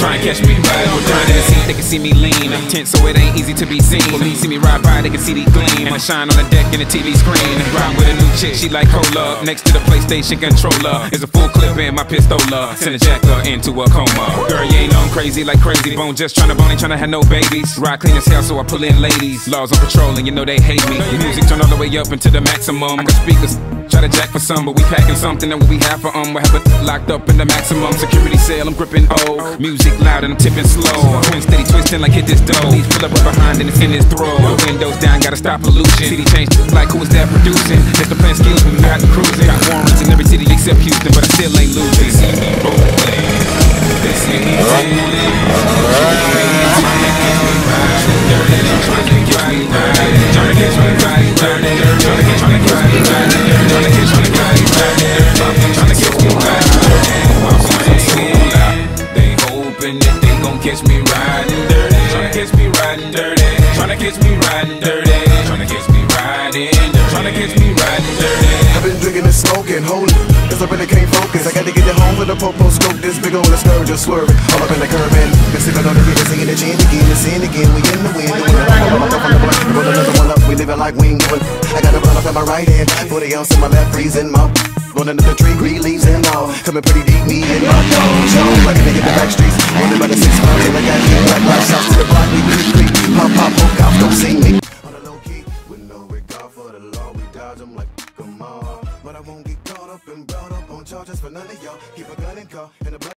Trying to catch me riding dirty. See, they can see me lean. I'm tense, so it ain't easy to be seen. When they see me ride by, they can see the gleam. I shine on the deck in the TV screen. Ride with a new chick, she like cola. Next to the PlayStation controller is a full clip in my pistola. Send a jacker into a coma. Girl, you ain't crazy like Krayzie Bone. Just tryna bone, ain't tryna have no babies. Ride clean as hell, so I pull in ladies. Laws on patrol, and you know they hate me. Music turn all the way up into the maximum. I got speakers. Try to jack for some, but we packing something that we have for um. We have it locked up in the maximum security cell. I'm gripping O. Music loud and I'm tipping slow. Twin steady twisting like hit this dough. Police pull up right behind and it's in his throat. Windows down, gotta stop pollution. City change like who is that producing? Just the plan skills we the cruising. Got warrants in every city except Houston, but I still ain't losing. They. They see gonna catch me riding dirty. Trying to catch me dirty. Trying to catch me riding dirty. This big on the stir just swerving. All up in the curb and been sipping on the beer, singing the gin again, the sin again. We in the wind, doing it all up on the block. Roll another one up, we living like we ain't giving. I got a up in my right hand, 40 ounce in my left, freezing mouth. Rolling up the tree, green leaves and all. Coming pretty deep, me and my. Show like a nigga in the back streets. Running by the six miles, and I got up and brought up on charges for none of y'all. Keep a gun and call, and blood.